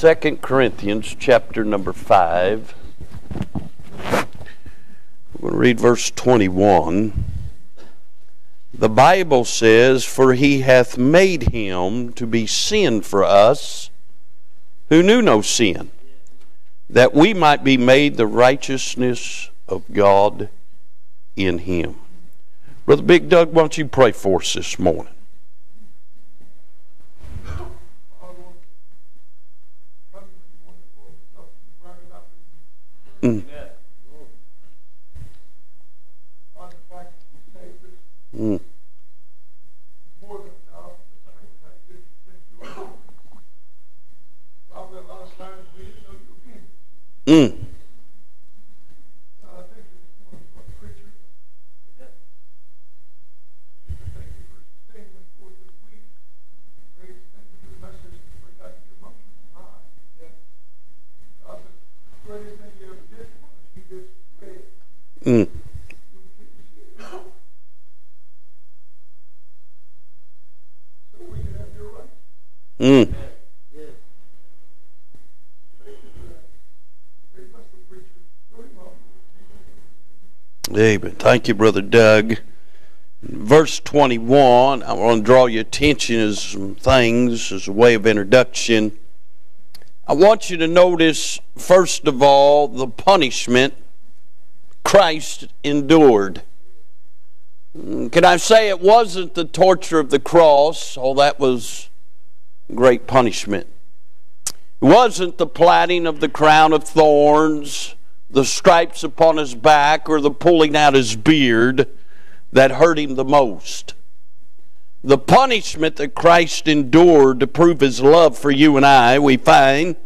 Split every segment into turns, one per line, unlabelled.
2 Corinthians chapter number 5. We're going to read verse 21. The Bible says, For he hath made him to be sin for us who knew no sin, that we might be made the righteousness of God in him. Brother Big Doug, why don't you pray for us this morning? Mm. Mm. Mm. Mm. Mm. Amen. Thank you, Brother Doug. Verse 21, I want to draw your attention to some things as a way of introduction. I want you to notice, first of all, the punishment Christ endured. Can I say it wasn't the torture of the cross? Oh, that was great punishment. It wasn't the platting of the crown of thorns, the stripes upon his back, or the pulling out his beard that hurt him the most. The punishment that Christ endured to prove his love for you and I, we find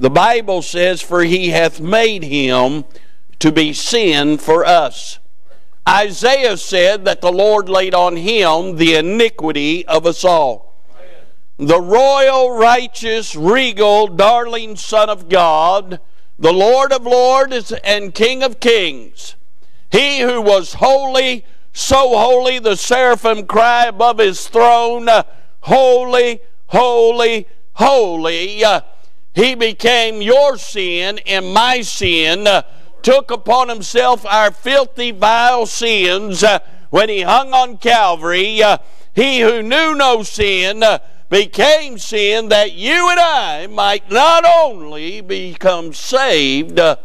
the Bible says, For he hath made him to be sin for us. Isaiah said that the Lord laid on him the iniquity of us all. The royal, righteous, regal, darling Son of God, the Lord of lords and King of kings, he who was holy, so holy, the seraphim cry above his throne, Holy, holy, holy. He became your sin and my sin took upon himself our filthy, vile sins uh, when he hung on Calvary. Uh, he who knew no sin uh, became sin that you and I might not only become saved, uh,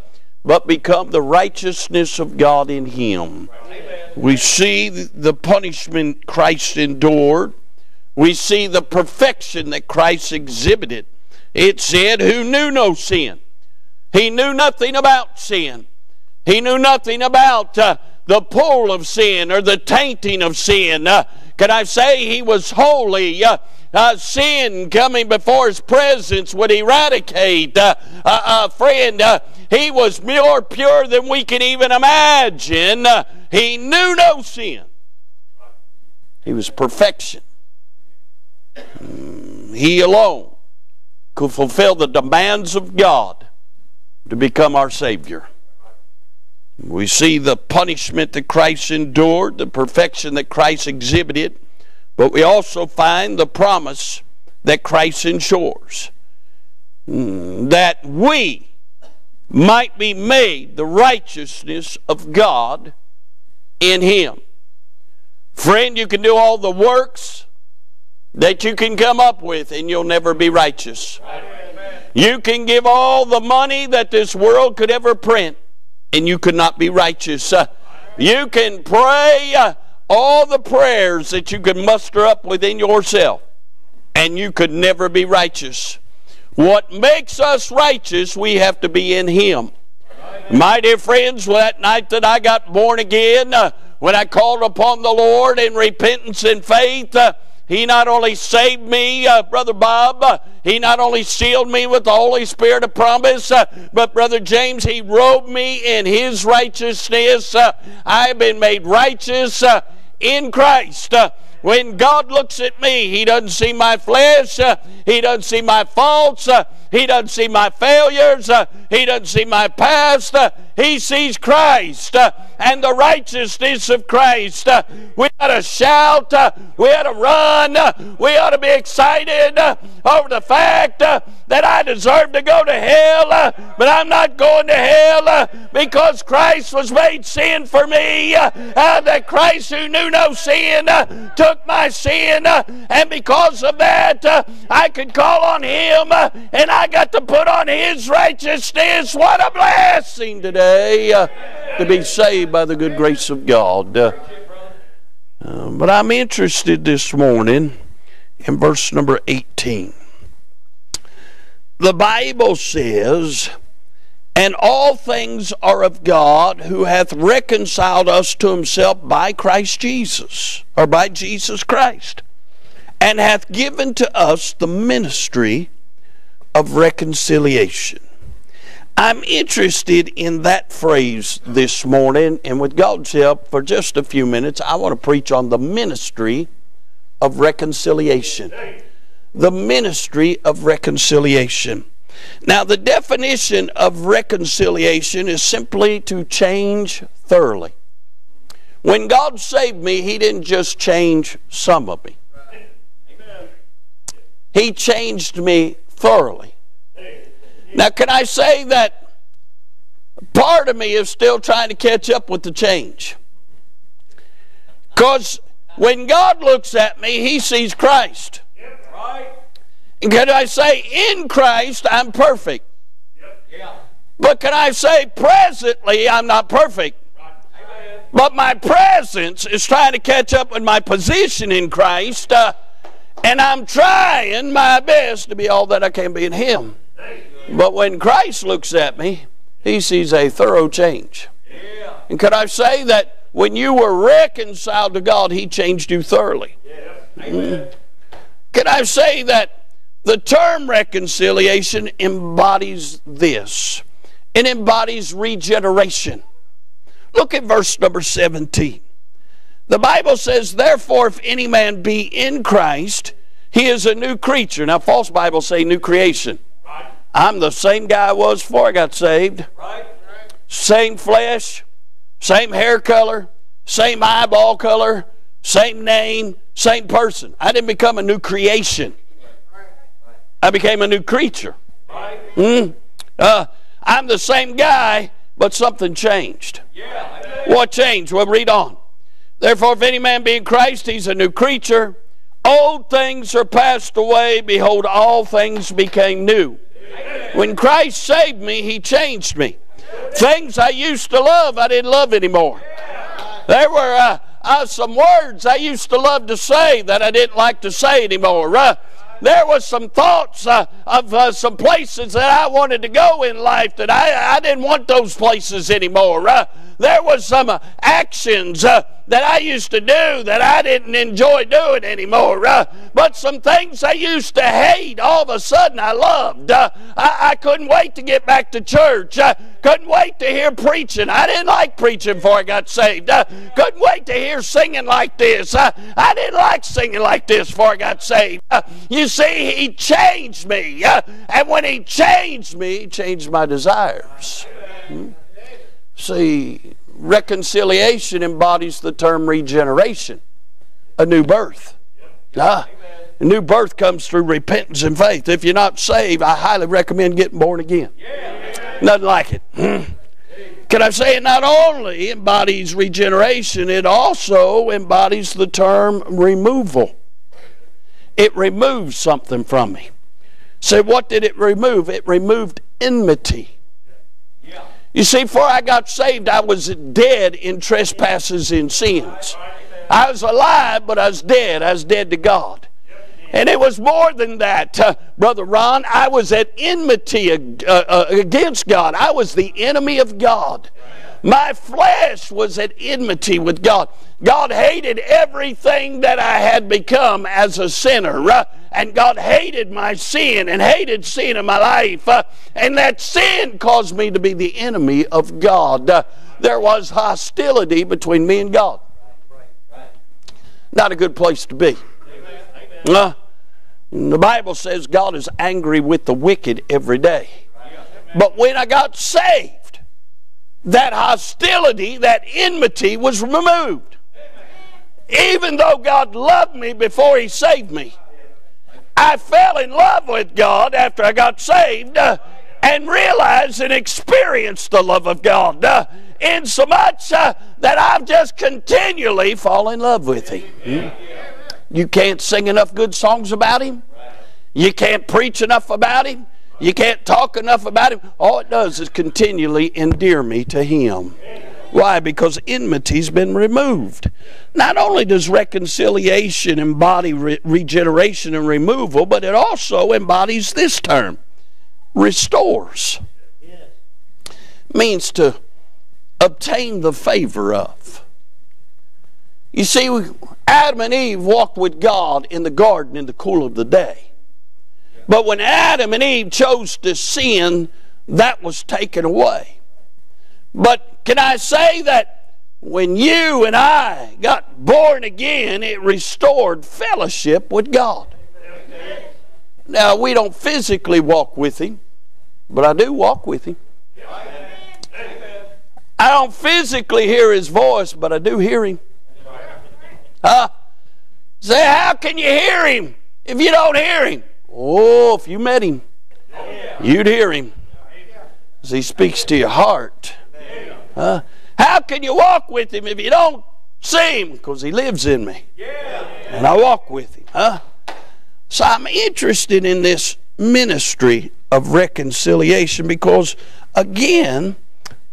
but become the righteousness of God in him. Amen. We see the punishment Christ endured. We see the perfection that Christ exhibited. It said, Who knew no sin? He knew nothing about sin. He knew nothing about uh, the pull of sin or the tainting of sin. Uh, can I say he was holy? Uh, uh, sin coming before his presence would eradicate. Uh, uh, friend, he was more pure than we can even imagine. Uh, he knew no sin. He was perfection. Mm, he alone could fulfill the demands of God to become our Savior. We see the punishment that Christ endured, the perfection that Christ exhibited, but we also find the promise that Christ ensures mm, that we might be made the righteousness of God in Him. Friend, you can do all the works that you can come up with, and you'll never be righteous. You can give all the money that this world could ever print and you could not be righteous. Uh, you can pray uh, all the prayers that you could muster up within yourself, and you could never be righteous. What makes us righteous, we have to be in Him. My dear friends, that night that I got born again, uh, when I called upon the Lord in repentance and faith, uh, he not only saved me, uh, Brother Bob, uh, He not only sealed me with the Holy Spirit of promise, uh, but Brother James, He robed me in His righteousness. Uh, I have been made righteous uh, in Christ. Uh, when God looks at me, He doesn't see my flesh, He doesn't see my faults, He doesn't see my failures, He doesn't see my past. He sees Christ uh, and the righteousness of Christ. Uh, we ought to shout. Uh, we ought to run. we ought to be excited over the fact that I deserve to go to hell, uh, but I'm not going to hell uh, because Christ was made sin for me. Uh, that Christ, who knew no sin, uh, took my sin, uh, and because of that, uh, I could call on Him, and got to put on His righteousness. What a blessing today to be saved by the good grace of God. Um, but I'm interested this morning in verse number 18. The Bible says, And all things are of God who hath reconciled us to himself by Christ Jesus, or by Jesus Christ, and hath given to us the ministry of reconciliation. I'm interested in that phrase this morning, and with God's help, for just a few minutes, I want to preach on the ministry of reconciliation. The ministry of reconciliation. Now, the definition of reconciliation is simply to change thoroughly. When God saved me, He didn't just change some of me, He changed me thoroughly. Now, can I say that part of me is still trying to catch up with the change? Because when God looks at me, He sees Christ. And can I say, in Christ, I'm perfect. But can I say, presently, I'm not perfect. But my presence is trying to catch up with my position in Christ. Uh, and I'm trying my best to be all that I can be in Him. But when Christ looks at me, he sees a thorough change. And could I say that when you were reconciled to God, he changed you thoroughly? Mm. Can I say that the term reconciliation embodies this? It embodies regeneration. Look at verse number 17. The Bible says, Therefore, if any man be in Christ, he is a new creature. Now, false Bibles say new creation. I'm the same guy I was before I got saved. Right. Same flesh, same hair color, same eyeball color, same name, same person. I didn't become a new creation. I became a new creature. Mm. Uh, I'm the same guy, but something changed. What changed? Well, read on. Therefore, if any man be in Christ, he's a new creature. Old things are passed away. Behold, all things became new. When Christ saved me, He changed me. Things I used to love, I didn't love anymore. There were uh, uh, some words I used to love to say that I didn't like to say anymore. Uh, there was some thoughts uh, of uh, some places that I wanted to go in life that I, I didn't want those places anymore. Uh, there was some uh, actions uh, that I used to do that I didn't enjoy doing anymore. Uh, but some things I used to hate, all of a sudden I loved. Uh, I, I, couldn't wait to get back to church. I couldn't wait to hear preaching. I didn't like preaching before I got saved. I couldn't wait to hear singing like this. I, I didn't like singing like this before I got saved. Uh, you see, He changed me. Uh, and when He changed me, He changed my desires. Hmm? See, reconciliation embodies the term regeneration, a new birth. Ah, a new birth comes through repentance and faith. If you're not saved, I highly recommend getting born again. Nothing like it. Hmm. Can I say it not only embodies regeneration, it also embodies the term removal. It removes something from me. So, what did it remove? It removed enmity. You see, before I got saved, I was dead in trespasses and sins. I was alive, but I was dead. I was dead to God. And it was more than that, uh, Brother Ron. I was at enmity uh, uh, against God. I was the enemy of God. My flesh was at enmity with God. God hated everything that I had become as a sinner. And God hated my sin and hated sin in my life. Uh, and that sin caused me to be the enemy of God. Uh, there was hostility between me and God. Not a good place to be. Uh, the Bible says God is angry with the wicked every day. But when I got saved, that hostility, that enmity was removed. Even though God loved me before He saved me, I fell in love with God after I got saved uh, and realized and experienced the love of God. Uh, in so much uh, that I've just continually fallen in love with Him. You can't sing enough good songs about Him. You can't preach enough about Him. You can't talk enough about Him. All it does is continually endear me to Him. Why? Because enmity's been removed. Not only does reconciliation embody re- regeneration and removal, but it also embodies this term restores. Means to obtain the favor of. You see, Adam and Eve walked with God in the garden in the cool of the day. But when Adam and Eve chose to sin, that was taken away. But can I say that when you and I got born again, it restored fellowship with God? Now, we don't physically walk with Him, but I do walk with Him. I don't physically hear his voice, but I do hear him. Huh? Say, how can you hear him if you don't hear him? Oh, if you met him, you'd hear him. As he speaks to your heart. Huh? How can you walk with him if you don't see him? Because he lives in me. And I walk with him. Huh? So I'm interested in this ministry of reconciliation because, again,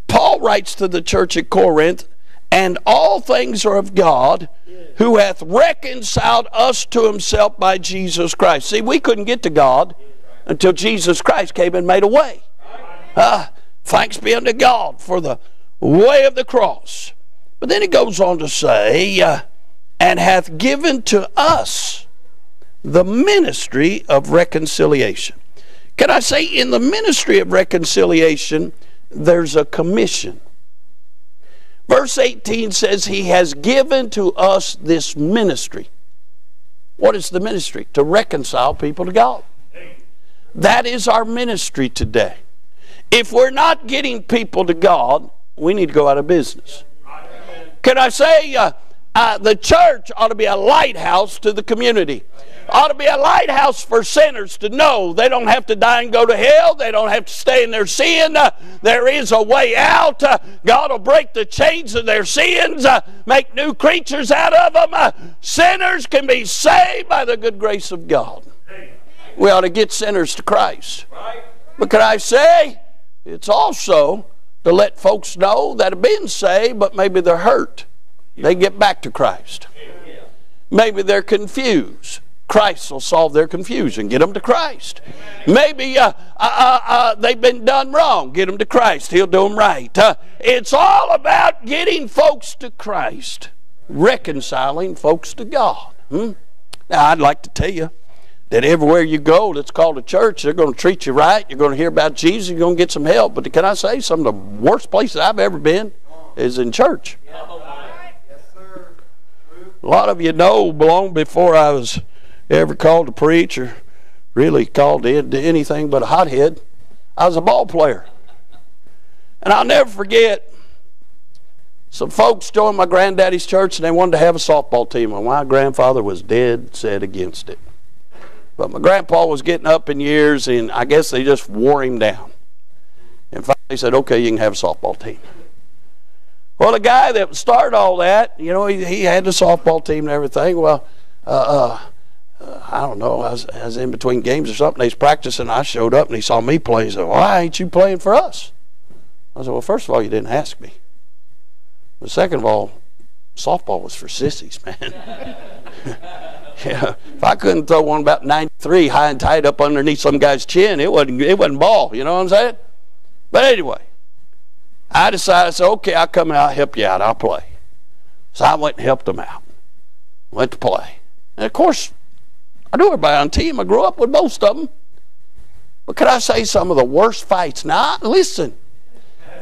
Paul writes to the church at Corinth, and all things are of God who hath reconciled us to himself by Jesus Christ. See, we couldn't get to God until Jesus Christ came and made a way. Uh, thanks be unto God for the way of the cross. But then he goes on to say, uh, and hath given to us the ministry of reconciliation. Can I say, in the ministry of reconciliation, there's a commission. Verse 18 says, He has given to us this ministry. What is the ministry? To reconcile people to God. That is our ministry today. If we're not getting people to God, we need to go out of business. Can I say uh, uh, the church ought to be a lighthouse to the community? ought to be a lighthouse for sinners to know they don't have to die and go to hell. They don't have to stay in their sin. Uh, there is a way out. Uh, God will break the chains of their sins, uh, make new creatures out of them. Uh, sinners can be saved by the good grace of God. We ought to get sinners to Christ. But can I say, it's also to let folks know that have been saved, but maybe they're hurt. They get back to Christ. Maybe they're confused. Christ will solve their confusion. Get them to Christ. Maybe uh, uh, uh, uh, they've been done wrong. Get them to Christ. He'll do them right. Uh, it's all about getting folks to Christ, reconciling folks to God. Hmm? Now, I'd like to tell you that everywhere you go that's called a church, they're going to treat you right. You're going to hear about Jesus. You're going to get some help. But can I say, some of the worst places I've ever been is in church. A lot of you know, long before I was ever called to preach or really called to anything but a hothead. I was a ball player. And I'll never forget some folks joined my granddaddy's church and they wanted to have a softball team. And my grandfather was dead set against it. But my grandpa was getting up in years and I guess they just wore him down. And finally said, okay, you can have a softball team. Well, the guy that started all that, you know, he, he had the softball team and everything. Well, uh, uh, I don't know, I was, I was, in between games or something. He's practicing. I showed up and he saw me play. He said, Why ain't you playing for us? I said, Well, first of all, you didn't ask me. But second of all, softball was for sissies, man. yeah, if I couldn't throw one about 93 high and tight up underneath some guy's chin, it wasn't, it wasn't ball. You know what I'm saying? But anyway, I decided, I said, Okay, I'll come out, help you out. I'll play. So I went and helped them out. Went to play. And of course, I knew everybody on the team. I grew up with most of them. But could I say some of the worst fights? Now, listen,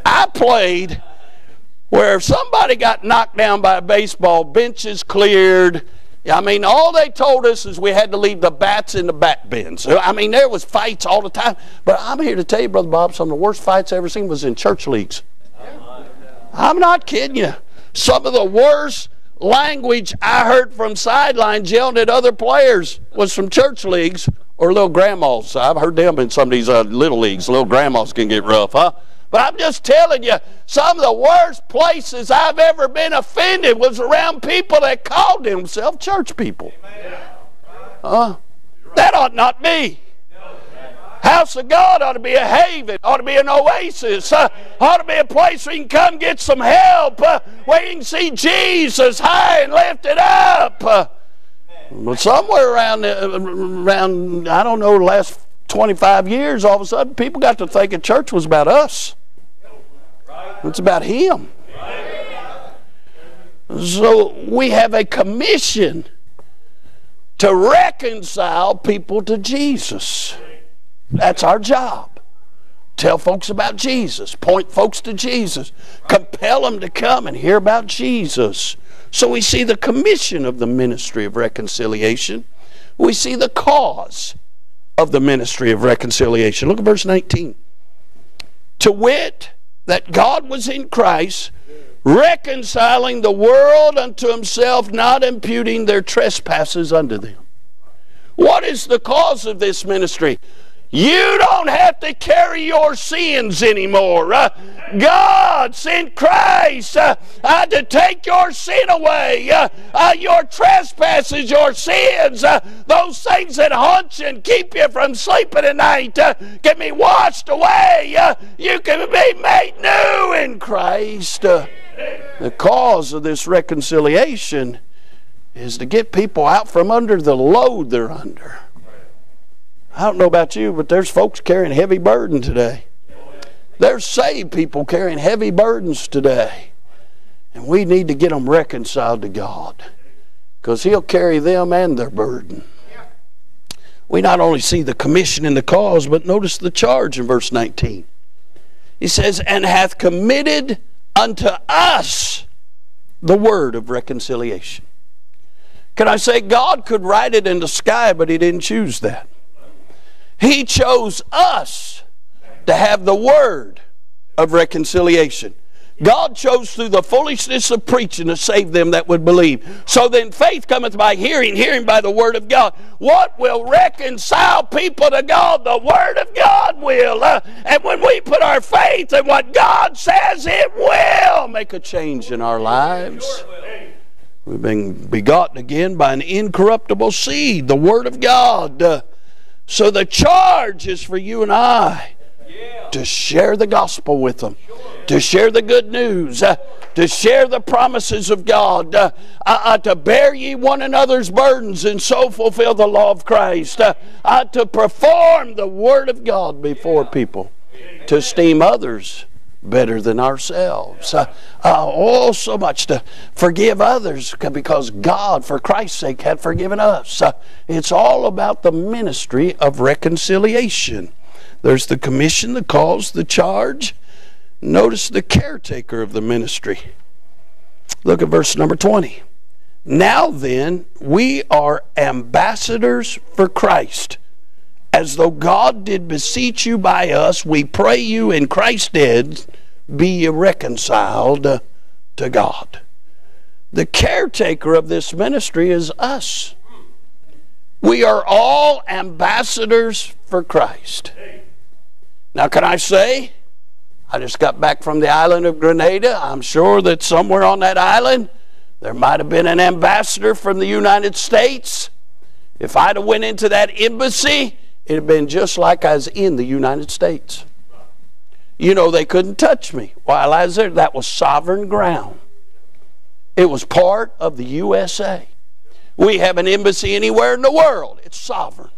I played where if somebody got knocked down by a baseball, benches cleared. I mean, all they told us is we had to leave the bats in the bat bins. I mean, there was fights all the time. But I'm here to tell you, Brother Bob, some of the worst fights I ever seen was in church leagues. I'm not kidding you. Some of the worst language I heard from sidelines yelling at other players was from church leagues or little grandmas. I've heard them in some of these uh, little leagues. Little grandmas can get rough, huh? But I'm just telling you, some of the worst places I've ever been offended was around people that called themselves church people. Huh? That ought not be. House of God ought to be a haven, ought to be an oasis, uh, ought to be a place where you can come get some help, uh, where you can see Jesus high and lifted up. But somewhere around, uh, around, I don't know, the last 25 years, all of a sudden people got to thinking church was about us. It's about Him. So we have a commission to reconcile people to Jesus. That's our job. Tell folks about Jesus. Point folks to Jesus. Compel them to come and hear about Jesus. So we see the commission of the ministry of reconciliation. We see the cause of the ministry of reconciliation. Look at verse 19. To wit, that God was in Christ, reconciling the world unto himself, not imputing their trespasses unto them. What is the cause of this ministry? You don't have to carry your sins anymore. Uh, God sent Christ uh, uh, to take your sin away, uh, uh, your trespasses, your sins, uh, those things that haunt you and keep you from sleeping at night can be washed away. you can be made new in Christ. the cause of this reconciliation is to get people out from under the load they're under. I don't know about you, but there's folks carrying heavy burden today. There's saved people carrying heavy burdens today. And we need to get them reconciled to God because He'll carry them and their burden. We not only see the commission and the cause, but notice the charge in verse 19. He says, And hath committed unto us the word of reconciliation. Can I say, God could write it in the sky, but He didn't choose that. He chose us to have the word of reconciliation. God chose through the foolishness of preaching to save them that would believe. So then faith cometh by hearing, hearing by the word of God. What will reconcile people to God? The word of God will. Uh, and when we put our faith in what God says, it will make a change in our lives. We've been begotten again by an incorruptible seed, the word of God. Uh, so the charge is for you and I to share the gospel with them, to share the good news, uh, to share the promises of God, uh, uh, uh to bear ye one another's burdens and so fulfill the law of Christ, uh, uh, to perform the word of God before people, to esteem others better than ourselves. Uh, uh, oh, so much to forgive others because God, for Christ's sake, had forgiven us. Uh, it's all about the ministry of reconciliation. There's the commission, the cause, the charge. Notice the caretaker of the ministry. Look at verse number 20. Now then, we are ambassadors for Christ as though God did beseech you by us, we pray you in Christ's stead, be reconciled to God. The caretaker of this ministry is us. We are all ambassadors for Christ. Now, can I say, I just got back from the island of Grenada. I'm sure that somewhere on that island there might have been an ambassador from the United States. If I'd have went into that embassy, it had been just like I was in the United States. You know, they couldn't touch me while I was there. That was sovereign ground. It was part of the USA. We have an embassy anywhere in the world. It's sovereign.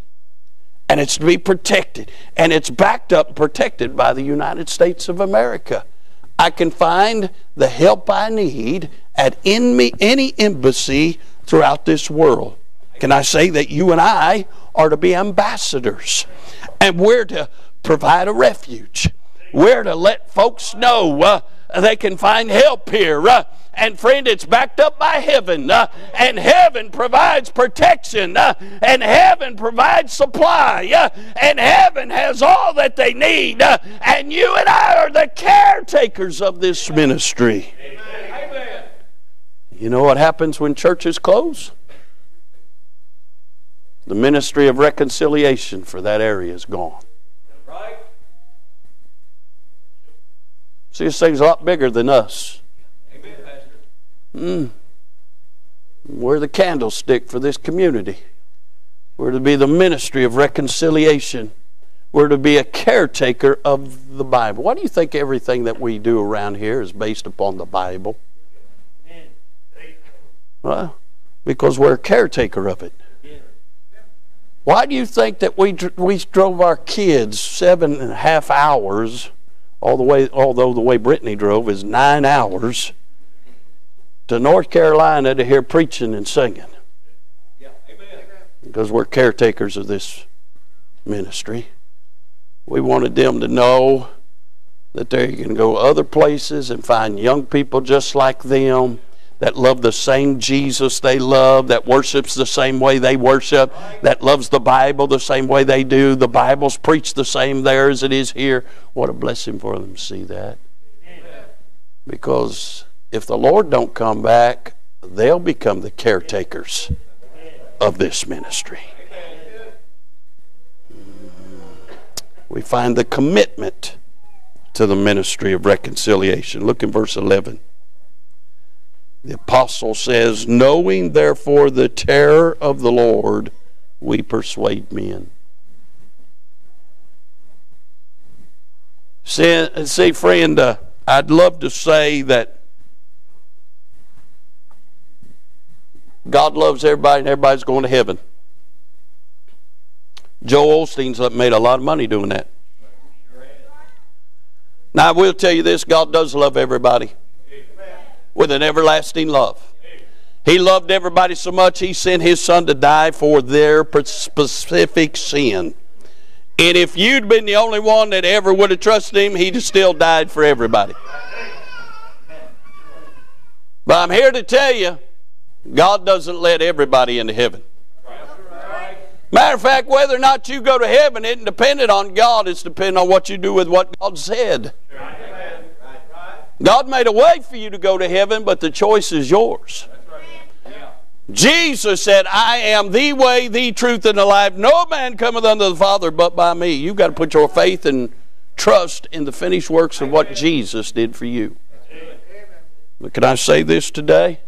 And it's to be protected. And it's backed up and protected by the United States of America. I can find the help I need at any embassy throughout this world. Can I say that you and I are to be ambassadors? And we're to provide a refuge. We're to let folks know uh, they can find help here. Uh, and friend, it's backed up by heaven. Uh, and heaven provides protection. Uh, and heaven provides supply. Uh, and heaven has all that they need. Uh, and you and I are the caretakers of this ministry. Amen. You know what happens when churches close? The ministry of reconciliation for that area is gone. Right. See, this thing's a lot bigger than us. Amen, Pastor. Mm. We're the candlestick for this community. We're to be the ministry of reconciliation. We're to be a caretaker of the Bible. Why do you think everything that we do around here is based upon the Bible? Well, because we're a caretaker of it. Why do you think that we we drove our kids seven and a half hours, all the way, although the way Brittany drove is nine hours, to North Carolina to hear preaching and singing? Yeah. Because we're caretakers of this ministry. We wanted them to know that they can go other places and find young people just like them that love the same Jesus they love, that worships the same way they worship, that loves the Bible the same way they do. The Bible's preached the same there as it is here. What a blessing for them to see that. Because if the Lord don't come back, they'll become the caretakers of this ministry. We find the commitment to the ministry of reconciliation. Look in verse 11. The apostle says, Knowing therefore the terror of the Lord, we persuade men. See, see friend, uh, I'd love to say that God loves everybody and everybody's going to heaven. Joel Osteen's made a lot of money doing that. Now, I will tell you this God does love everybody with an everlasting love. He loved everybody so much, He sent His Son to die for their specific sin. And if you'd been the only one that ever would have trusted Him, He'd have still died for everybody. But I'm here to tell you, God doesn't let everybody into heaven. Matter of fact, whether or not you go to heaven isn't dependent on God, it's dependent on what you do with what God said. God made a way for you to go to heaven, but the choice is yours. Jesus said, I am the way, the truth, and the life. No man cometh unto the Father but by me. You've got to put your faith and trust in the finished works of what Jesus did for you. But can I say this today?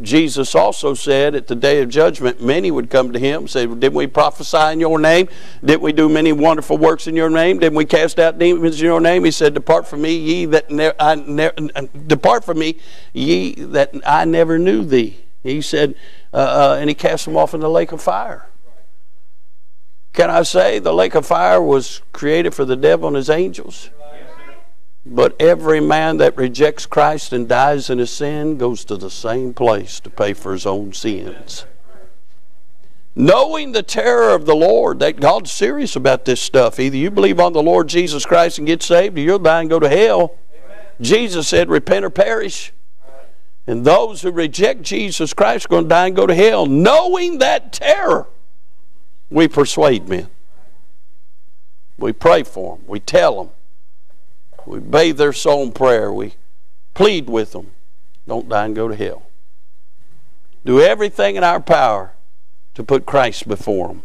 Jesus also said at the day of judgment, many would come to him and say, Didn't we prophesy in your name? Didn't we do many wonderful works in your name? Didn't we cast out demons in your name? He said, Depart from me, ye that ne- I ne- depart from me, ye that I never knew thee. He said, uh, uh, and he cast them off in the lake of fire. Can I say the lake of fire was created for the devil and his angels? But every man that rejects Christ and dies in his sin goes to the same place to pay for his own sins. Knowing the terror of the Lord, that God's serious about this stuff. Either you believe on the Lord Jesus Christ and get saved, or you'll die and go to hell. Amen. Jesus said, Repent or perish. And those who reject Jesus Christ are going to die and go to hell. Knowing that terror, we persuade men. We pray for them. We tell them. We bathe their soul in prayer. We plead with them. Don't die and go to hell. Do everything in our power to put Christ before them.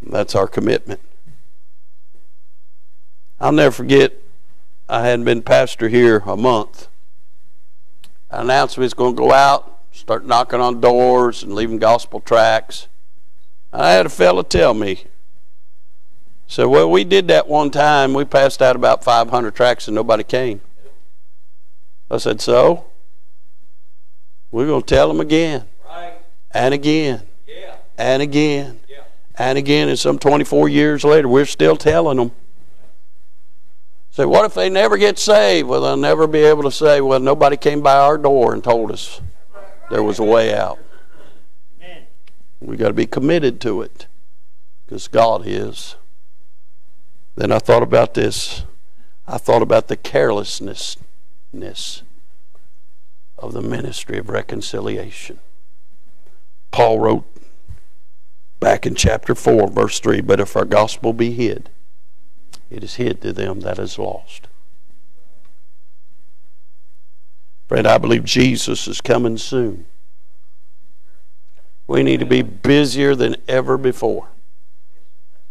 That's our commitment. I'll never forget, I hadn't been pastor here a month. I announced we was going to go out, start knocking on doors and leaving gospel tracts. I had a fellow tell me, so, well, we did that one time. We passed out about 500 tracts and nobody came. I said, so? We're going to tell them again. Right. And again. Yeah. And again. Yeah. And again. And some 24 years later, we're still telling them. Say, so what if they never get saved? Well, they'll never be able to say, well, nobody came by our door and told us there was a way out. we got to be committed to it because God is. Then I thought about this. I thought about the carelessness of the ministry of reconciliation. Paul wrote back in chapter 4, verse 3 But if our gospel be hid, it is hid to them that is lost. Friend, I believe Jesus is coming soon. We need to be busier than ever before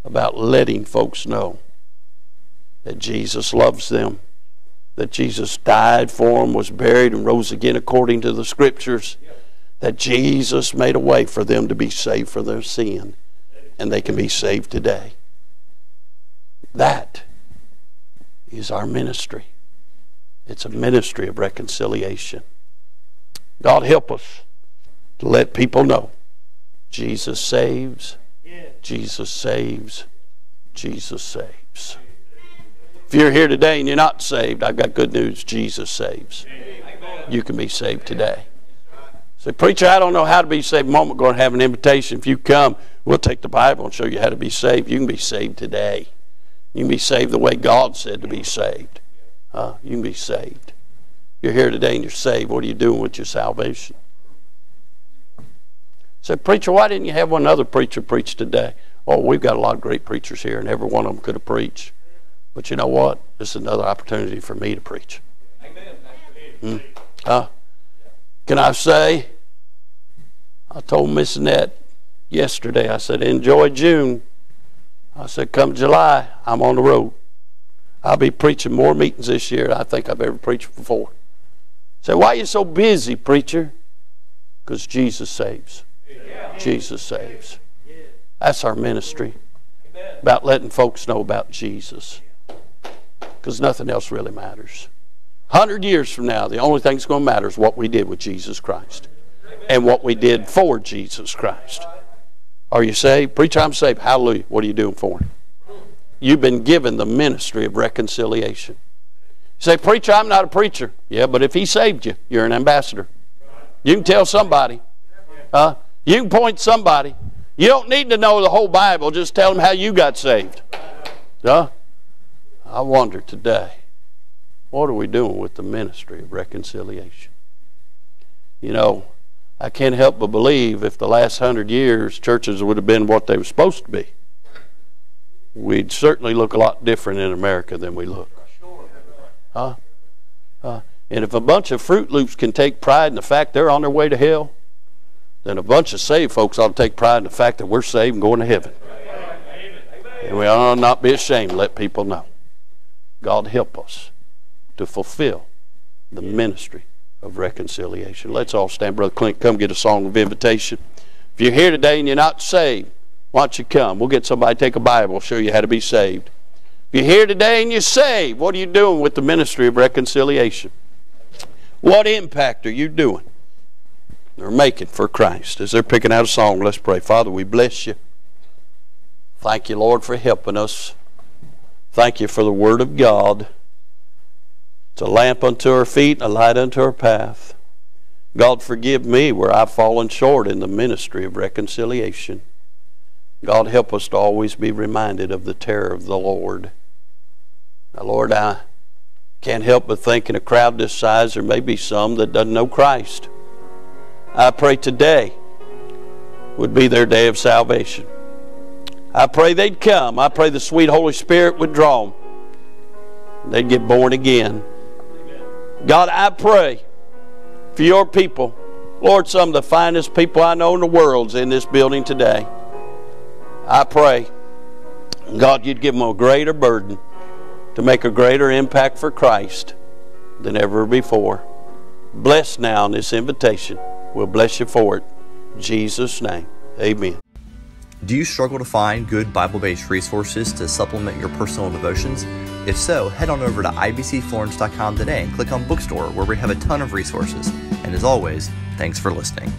about letting folks know that Jesus loves them, that Jesus died for them, was buried, and rose again according to the Scriptures, that Jesus made a way for them to be saved for their sin, and they can be saved today. That is our ministry. It's a ministry of reconciliation. God help us to let people know Jesus saves, Jesus saves, Jesus saves. If you're here today and you're not saved, I've got good news. Jesus saves. You can be saved today. Say, preacher, I don't know how to be saved. Moment going to have an invitation. If you come, we'll take the Bible and show you how to be saved. You can be saved today. You can be saved the way God said to be saved. Uh, you can be saved. You're here today and you're saved. What are you doing with your salvation? Say, preacher, why didn't you have one other preacher preach today? Oh, we've got a lot of great preachers here, and every one of them could have preached. But you know what? This is another opportunity for me to preach. Hmm? Uh, can I say? I told Miss Annette yesterday, I said, enjoy June. I said, come July, I'm on the road. I'll be preaching more meetings this year than I think I've ever preached before. Say, why are you so busy, preacher? Because Jesus saves. Yeah. Jesus saves. That's our ministry. Amen. About letting folks know about Jesus. Because nothing else really matters. Hundred years from now, the only thing that's going to matter is what we did with Jesus Christ. And what we did for Jesus Christ. Are you saved? Preacher, I'm saved. Hallelujah. What are you doing for him? You've been given the ministry of reconciliation. You say, Preacher, I'm not a preacher. Yeah, but if he saved you, you're an ambassador. You can tell somebody. Uh, you can point somebody. You don't need to know the whole Bible. Just tell them how you got saved. Uh, I wonder today, what are we doing with the ministry of reconciliation? You know, I can't help but believe if the last hundred years churches would have been what they were supposed to be we'd certainly look a lot different in America than we look. Huh? Uh, and if a bunch of Fruit Loops can take pride in the fact they're on their way to hell, then a bunch of saved folks ought to take pride in the fact that we're saved and going to heaven. And we ought not be ashamed to let people know. God help us to fulfill the ministry of reconciliation. Let's all stand. Brother Clint, come get a song of invitation. If you're here today and you're not saved, why don't you come? We'll get somebody take a Bible, show you how to be saved. If you're here today and you're saved, what are you doing with the ministry of reconciliation? What impact are you doing or making for Christ? As they're picking out a song, let's pray. Father, we bless you. Thank you, Lord, for helping us. Thank you for the Word of God. It's a lamp unto our feet a light unto our path. God, forgive me where I've fallen short in the ministry of reconciliation. God, help us to always be reminded of the terror of the Lord. Now, Lord, I can't help but think in a crowd this size there may be some that doesn't know Christ. I pray today would be their day of salvation. I pray they'd come. I pray the sweet Holy Spirit would draw them. They'd get born again. God, I pray for your people. Lord, some of the finest people I know in the world's in this building today. I pray, God, you'd give them a greater burden to make a greater impact for Christ than ever before. Bless now in this invitation. We'll bless you for it. In Jesus' name, amen.
Do you struggle to find good Bible based resources to supplement your personal devotions? If so, head on over to ibcflorence.com today and click on Bookstore, where we have a ton of resources. And as always, thanks for listening.